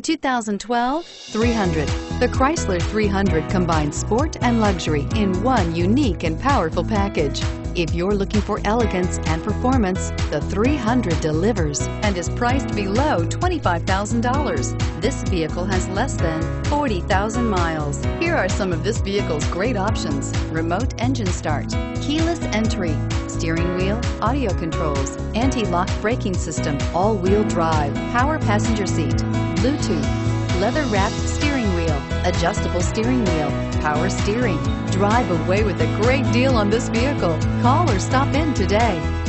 2012 300. The Chrysler 300 combines sport and luxury in one unique and powerful package. If you're looking for elegance and performance, the 300 delivers and is priced below $25,000. This vehicle has less than 40,000 miles. Here are some of this vehicle's great options. Remote engine start, keyless entry, steering wheel, audio controls, anti-lock braking system, all-wheel drive, power passenger seat, Bluetooth, leather-wrapped steering wheel, adjustable steering wheel, power steering. Drive away with a great deal on this vehicle. Call or stop in today.